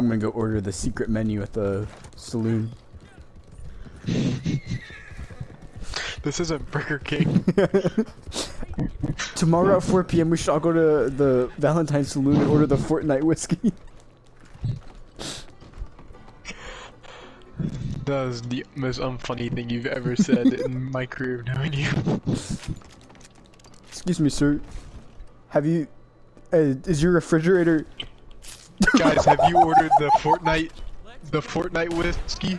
I'm gonna go order the secret menu at the saloon. This isn't Burger King. Tomorrow at 4 p.m. we should all go to the Valentine Saloon and order the Fortnite whiskey. That is the most unfunny thing you've ever said in my career of knowing you. Excuse me, sir. Have you? Uh, is your refrigerator? Guys, have you ordered the Fortnite, the Fortnite whiskey?